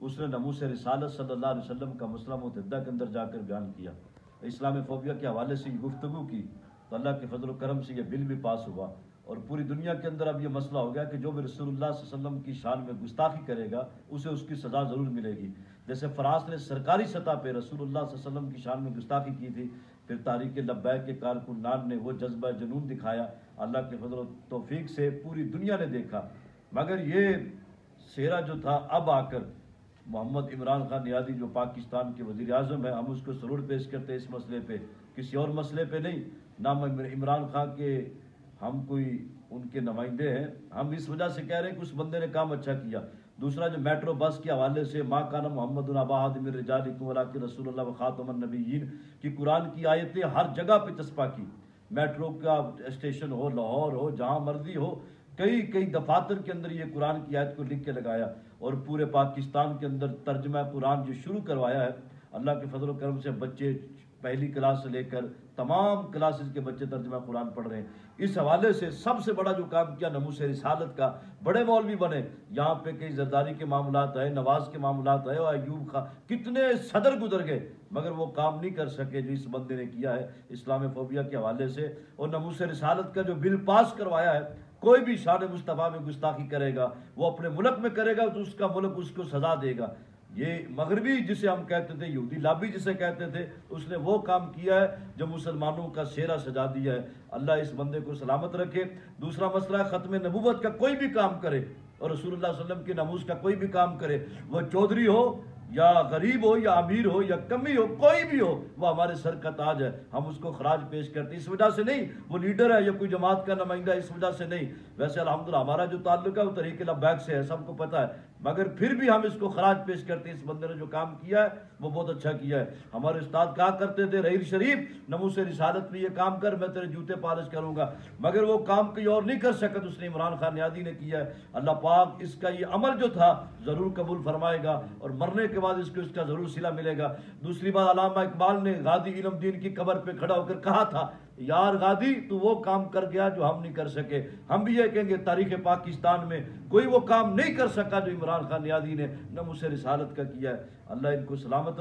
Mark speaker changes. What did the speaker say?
Speaker 1: उसने नमूस रिसालत अलैहि वसल्लम का मसला मुतदा के अंदर जाकर बयान किया। इस्लाम फोबिया के हवाले से गुफ्तु की तो अल्लाह के फजल करम से यह बिल भी पास हुआ और पूरी दुनिया के अंदर अब यह मसला हो गया कि जो भी रसूलुल्लाह वसल्लम की शान में गुस्ताखी करेगा, उसे उसकी सज़ा ज़रूर मिलेगी। जैसे फराज ने सरकारी सतह पर रसूलुल्लाह वसल्लम की शान में गुस्ताखी की थी, फिर तारीख लब्बैक के कारकुनान ने वो जज्बा जुनून दिखाया। अल्लाह के फजल तोफ़ीक से पूरी दुनिया ने देखा। मगर ये सेरा जो था, अब आकर मोहम्मद इमरान खान नियादी जो पाकिस्तान के वज़ीर अजम है, हम उसको सरूर पेश करते हैं इस मसले पर किसी और मसले पर नहीं, ना इमरान खान के, हम कोई उनके नुमाइंदे हैं। हम इस वजह से कह रहे हैं कि उस बंदे ने काम अच्छा किया। दूसरा जो मेट्रो बस के हवाले से, माँ काना मोहम्मद के रसूल ख़ातमनबीन की कुरान की आयतें हर जगह पे चस्पा की। मेट्रो का स्टेशन हो, लाहौर हो, जहाँ मर्ज़ी हो कई कई दफातर के अंदर ये कुरान की आयत को लिख के लगाया और पूरे पाकिस्तान के अंदर तर्जमा कुरान जो शुरू करवाया है, अल्लाह के फजल करम से बच्चे पहली क्लास से लेकर तमाम क्लासेस के बच्चे तर्जमा कुरान पढ़ रहे हैं। इस हवाले से सबसे बड़ा जो काम किया नमूस रिसालत का, बड़े मौलवी बने। यहाँ पे कई जरदारी के मामला आए, नवाज़ के मामला आए और अयूब खा, कितने सदर गुजर गए, मगर वो काम नहीं कर सके जो इस बंदे ने किया है इस्लाम फोबिया के हवाले से। और नमूस रिसालत का जो बिल पास करवाया है कोई भी शान मुस्तफ़ा में गुस्ताखी करेगा, वो अपने मुल्क में करेगा तो उसका मुल्क उसको सजा देगा। ये मगरबी जिसे हम कहते थे, यहूदी लाबी जिसे कहते थे, उसने वो काम किया है जो मुसलमानों का शेरा सजा दिया है। अल्लाह इस बंदे को सलामत रखे। दूसरा मसला, ख़त्म नबूवत का कोई भी काम करे और रसूल वसल्लम के नमूज का कोई भी काम करे वह चौधरी हो या गरीब हो, या अमीर हो, या कमी हो, कोई भी हो, वो हमारे सर का ताज है। हम उसको खराज पेश करते हैं। इस वजह से नहीं, वो लीडर है, या कोई जमात का नुमाइंदा इस वजह से नहीं। वैसे अलहमदुल्ला, हमारा जो ताल्लुक है, वो तरीके बैग से है, सबको पता है। मगर फिर भी हम इसको खराज पेश करते हैं। इस बंदे ने जो काम किया है, वो बहुत अच्छा किया है। हमारे उस्ताद कहा करते थे? रही शरीफ, नमू से रिसालत में ये काम कर, मैं तेरे जूते पालिश करूँगा। मगर वो काम कोई और नहीं कर सका तो उसने इमरान खान यादी ने किया है। अल्लाह पाक इसका ये अमल जो था, ज़रूर कबूल फरमाएगा और मरने के बाद इसको इसका ज़रूर सिला मिलेगा। दूसरी बात, अलामा इकबाल ने गादी इलम दीन की कबर पर खड़ा होकर कहा था यार गादी, तू वो काम कर गया जो हम नहीं कर सके। हम भी ये कहेंगे, तारीख पाकिस्तान में कोई वो काम नहीं कर सका जो इमरान खान यादी ने, न मुझसे रिसालत का किया है। अल्लाह इनको सलामत